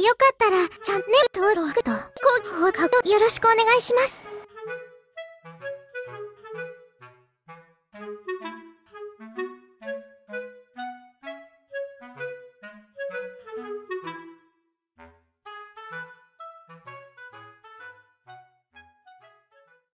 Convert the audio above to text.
よかったらチャンネル登録と高評価よろしくお願いします。